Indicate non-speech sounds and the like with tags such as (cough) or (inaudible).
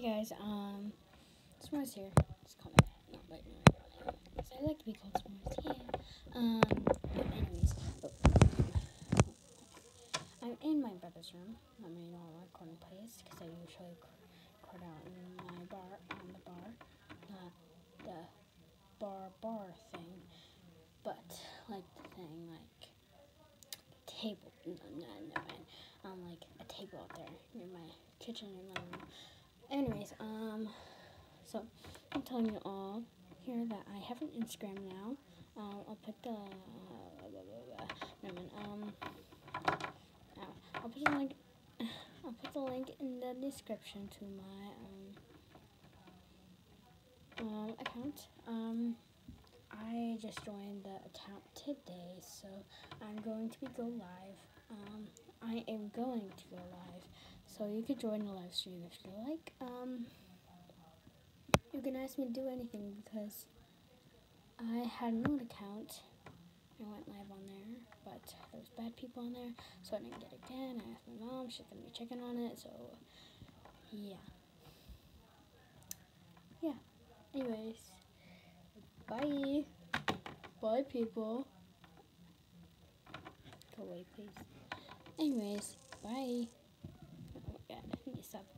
Hey guys, um, S'mores here. Just call me that. I like to be called S'mores. Yeah. Um, but anyways, oh, I'm in my brother's room. I mean, our recording place because I usually record out in my bar on the bar, not the bar bar thing, but like the thing like table. No, no, no, man. Um, like a table out there near my kitchen and living room. Anyways, um, so I'm telling you all here that I have an Instagram now. Um, I'll put the uh, blah, blah, blah, um, I'll put the link. (sighs) I'll put the link in the description to my um, um account. Um, I just joined the account today, so I'm going to be go live. Um, I am going to go live. So you could join the live stream if you like. Um, you can ask me to do anything because I had an old account. I went live on there, but there was bad people on there, so I didn't get it again. I asked my mom; she's gonna be checking on it. So yeah, yeah. Anyways, bye, bye, people. Go away, please. Anyways, bye. Oh